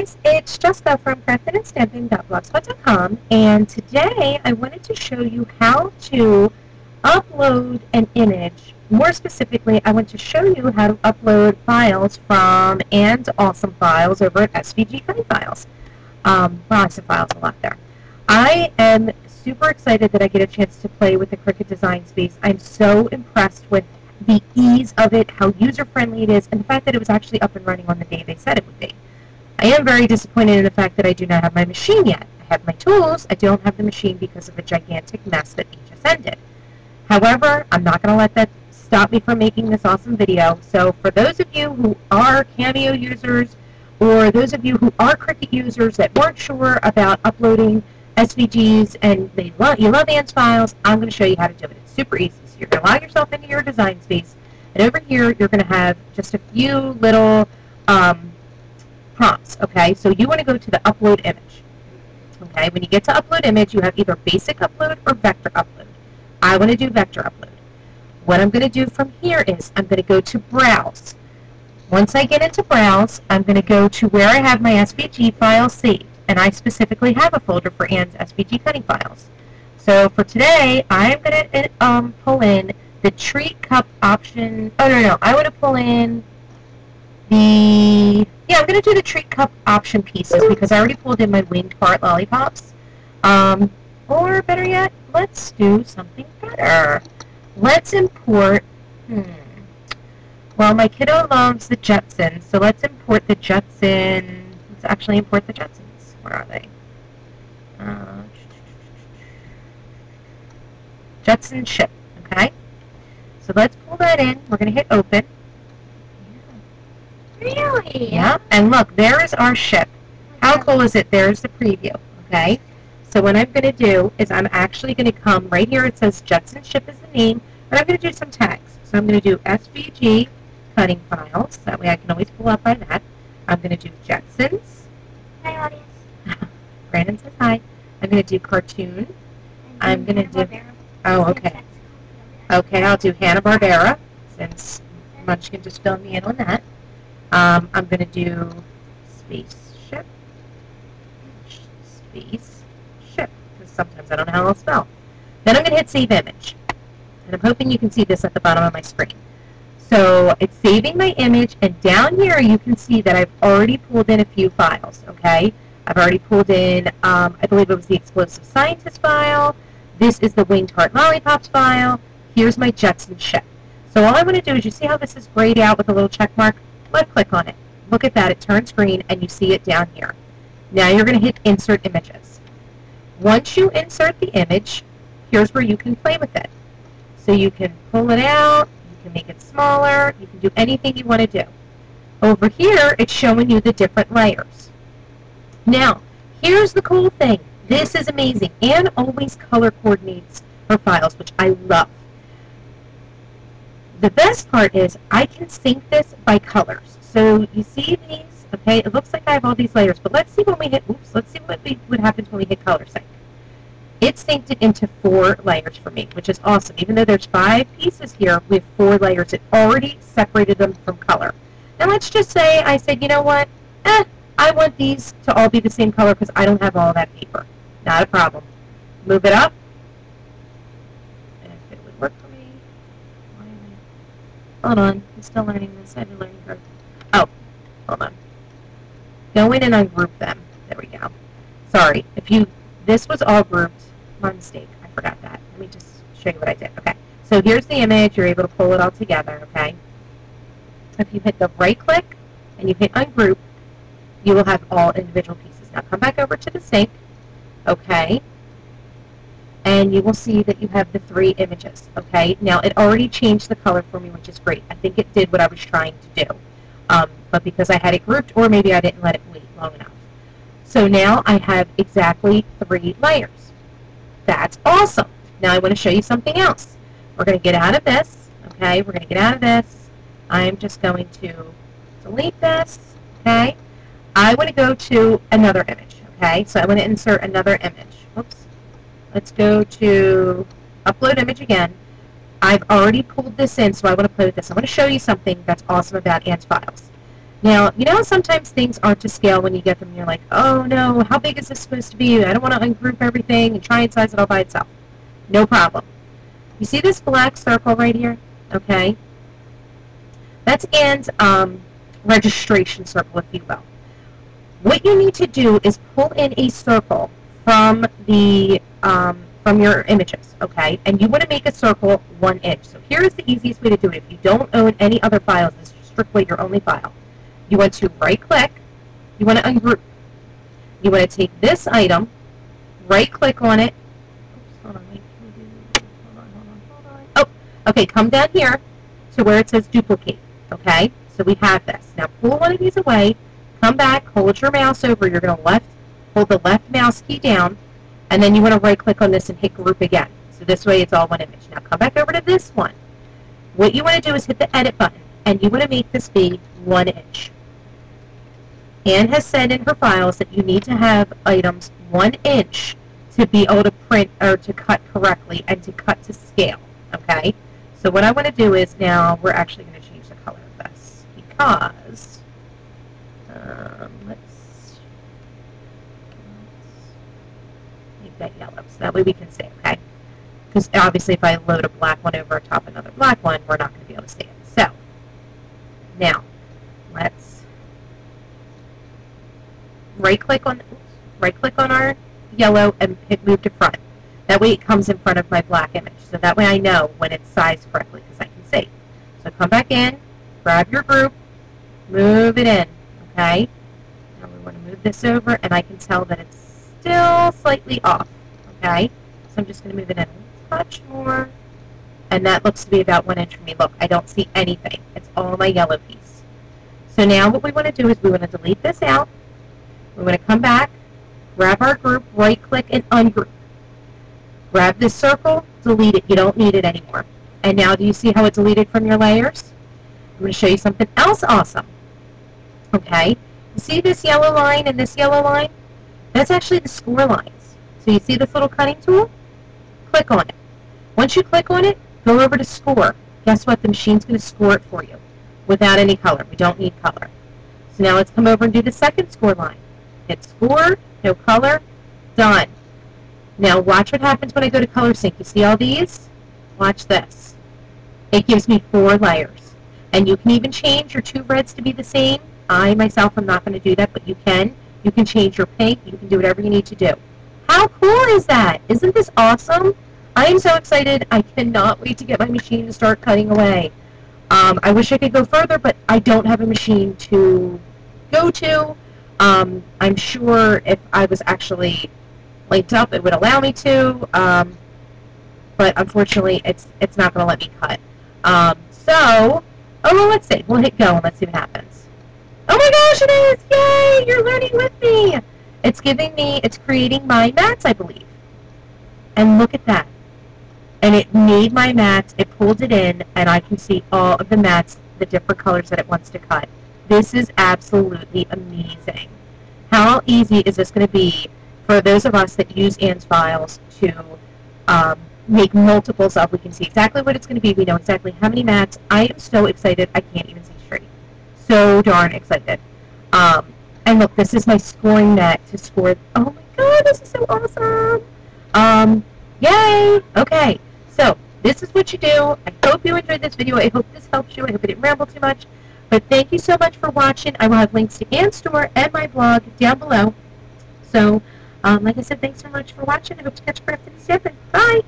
guys, it's Jessica from craftinandstampin.blogspot.com and today I wanted to show you how to upload an image. More specifically, I want to show you how to upload files from and awesome files over at SVG Files. Um, well, said files a lot there. I am super excited that I get a chance to play with the Cricut Design Space. I'm so impressed with the ease of it, how user-friendly it is, and the fact that it was actually up and running on the day they said it would be. I am very disappointed in the fact that I do not have my machine yet. I have my tools, I don't have the machine because of a gigantic mess that HSN did. However, I'm not going to let that stop me from making this awesome video. So for those of you who are Cameo users, or those of you who are Cricut users that weren't sure about uploading SVGs and they love, you love Anne's files, I'm going to show you how to do it. It's super easy. So you're going to log yourself into your design space, and over here you're going to have just a few little um, prompts, okay? So you want to go to the upload image. Okay, when you get to upload image, you have either basic upload or vector upload. I want to do vector upload. What I'm going to do from here is I'm going to go to browse. Once I get into browse, I'm going to go to where I have my SVG file saved, and I specifically have a folder for Anne's SVG cutting files. So for today, I'm going to um, pull in the treat cup option. Oh, no, no, I want to pull in the, yeah, I'm going to do the treat cup option pieces because I already pulled in my winged heart lollipops. Um, or better yet, let's do something better. Let's import, hmm, well, my kiddo loves the Jetsons, so let's import the Jetson, let's actually import the Jetsons. Where are they? Uh, Jetson ship, okay? So let's pull that in. We're going to hit open. Really? Yeah, and look, there is our ship. How cool is it? There's the preview, okay? So what I'm going to do is I'm actually going to come right here. It says Jetson Ship is the name, but I'm going to do some tags. So I'm going to do SVG cutting files. That way I can always pull up by that. I'm going to do Jetsons. Hi, audience. Brandon says hi. I'm going to do cartoon. I'm gonna do- Oh, okay. Okay, I'll do Hanna-Barbera, since Munchkin just filled me in on that. Um, I'm going to do spaceship, space, ship, because sometimes I don't know how I'll spell. Then I'm going to hit Save Image. And I'm hoping you can see this at the bottom of my screen. So it's saving my image, and down here you can see that I've already pulled in a few files, okay? I've already pulled in, um, I believe it was the Explosive Scientist file. This is the Winged Heart Lollipops file. Here's my Jetson ship. So all I want to do is, you see how this is grayed out with a little check mark? Left click on it. Look at that, it turns green, and you see it down here. Now you're going to hit Insert Images. Once you insert the image, here's where you can play with it. So you can pull it out, you can make it smaller, you can do anything you want to do. Over here, it's showing you the different layers. Now, here's the cool thing. This is amazing. Anne always color coordinates her files, which I love. The best part is I can sync this by colors. So you see these, okay, it looks like I have all these layers, but let's see when we hit, oops, let's see what we, what happens when we hit color sync. It synced it into four layers for me, which is awesome. Even though there's five pieces here, we have four layers. It already separated them from color. Now let's just say I said, you know what, eh, I want these to all be the same color because I don't have all that paper. Not a problem. Move it up. And if it would work for me. Why am I... Hold on. I'm still learning this. I have a learning curve. Oh, hold on. Go in and ungroup them. There we go. Sorry. If you... This was all grouped. My mistake. I forgot that. Let me just show you what I did. Okay. So here's the image. You're able to pull it all together, okay? If you hit the right click and you hit ungroup, you will have all individual pieces. Now come back over to the sync, okay, and you will see that you have the three images, okay. Now it already changed the color for me, which is great. I think it did what I was trying to do, um, but because I had it grouped, or maybe I didn't let it wait long enough. So now I have exactly three layers. That's awesome. Now I want to show you something else. We're going to get out of this, okay, we're going to get out of this. I'm just going to delete this, okay. I want to go to another image, okay? So I want to insert another image. Oops. Let's go to upload image again. I've already pulled this in, so I want to play with this. I want to show you something that's awesome about Anne's files. Now, you know sometimes things aren't to scale when you get them you're like, oh no, how big is this supposed to be? I don't want to ungroup everything and try and size it all by itself. No problem. You see this black circle right here? Okay. That's Anne's um, registration circle, if you will. What you need to do is pull in a circle from the um, from your images, okay? And you want to make a circle one inch. So here is the easiest way to do it. If you don't own any other files, this is strictly your only file. You want to right-click. You want to ungroup. You want to take this item, right-click on it. Oops, hold on, hold on, hold on. Oh, okay, come down here to where it says duplicate, okay? So we have this. Now pull one of these away, come back, hold your mouse over. You're going to left, hold the left mouse key down, and then you want to right-click on this and hit group again. So this way it's all one image. Now come back over to this one. What you want to do is hit the edit button, and you want to make this be one inch. Anne has said in her files that you need to have items one inch to be able to print or to cut correctly and to cut to scale. Okay? So what I want to do is now we're actually going to change the color of this because um, let's, that yellow so that way we can see. Okay? Because obviously if I load a black one over top another black one, we're not going to be able to see it. So now let's right click on right click on our yellow and hit move to front. That way it comes in front of my black image. So that way I know when it's sized correctly because I can see. So come back in, grab your group, move it in, okay? Now we want to move this over and I can tell that it's still slightly off, okay? So I'm just going to move it in a touch more. And that looks to be about one inch for me. Look, I don't see anything. It's all my yellow piece. So now what we want to do is we want to delete this out We want to come back, grab our group, right-click, and ungroup. Grab this circle, delete it. You don't need it anymore. And now do you see how it deleted from your layers? I'm going to show you something else awesome. Okay? You see this yellow line and this yellow line? That's actually the score lines. So you see this little cutting tool? Click on it. Once you click on it, go over to score. Guess what? The machine's going to score it for you without any color. We don't need color. So now let's come over and do the second score line. Hit score, no color, done. Now watch what happens when I go to color sync. You see all these? Watch this. It gives me four layers. And you can even change your two reds to be the same. I myself am not going to do that, but you can. You can change your pink. You can do whatever you need to do. How cool is that? Isn't this awesome? I am so excited. I cannot wait to get my machine to start cutting away. Um, I wish I could go further, but I don't have a machine to go to. Um, I'm sure if I was actually linked up, it would allow me to, um, but unfortunately, it's it's not going to let me cut. Um, so, oh well, let's see. We'll hit go and let's see what happens. Oh my gosh, it is! Yay! You're learning with me. It's giving me, it's creating my mats, I believe. And look at that. And it made my mats, it pulled it in, and I can see all of the mats, the different colors that it wants to cut. This is absolutely amazing. How easy is this going to be for those of us that use Anne's files to um, make multiples of? We can see exactly what it's going to be. We know exactly how many mats. I am so excited. I can't even see. So darn excited. Um, and look, this is my scoring net to score. Oh my god, this is so awesome. Um, yay. Okay, so this is what you do. I hope you enjoyed this video. I hope this helps you. I hope I didn't ramble too much. But thank you so much for watching. I will have links to Anne's store and my blog down below. So, um, like I said, thanks so much for watching. I hope to catch you after this Bye!